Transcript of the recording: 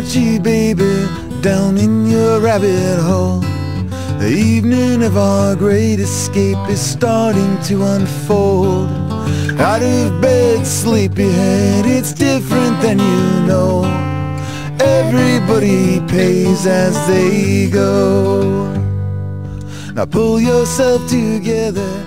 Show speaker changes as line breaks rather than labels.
about you, baby, down in your rabbit hole. The evening of our great escape is starting to unfold. Out of bed, sleepyhead, it's different than you know. Everybody pays as they go. Now pull yourself together